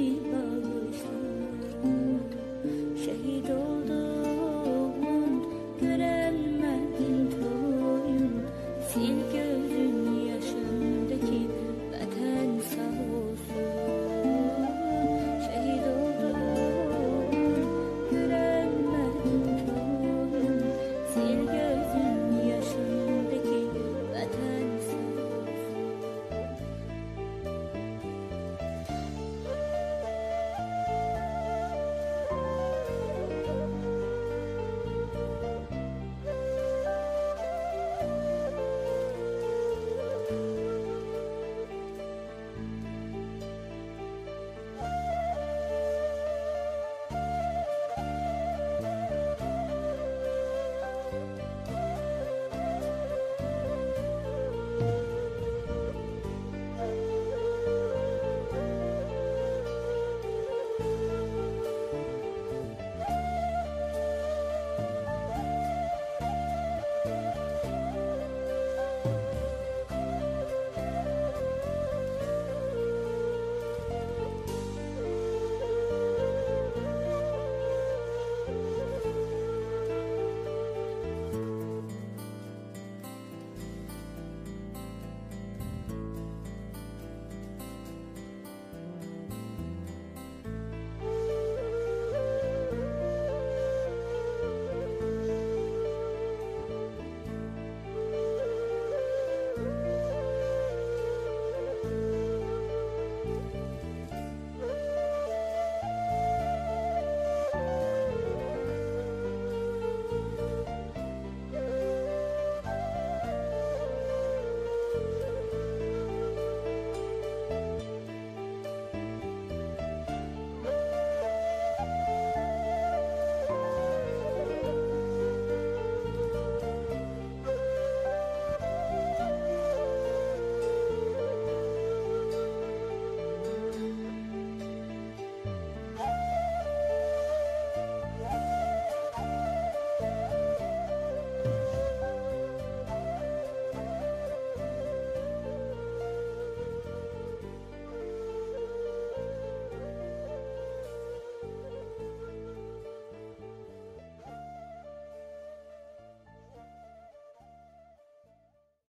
شهید آگوستو شهید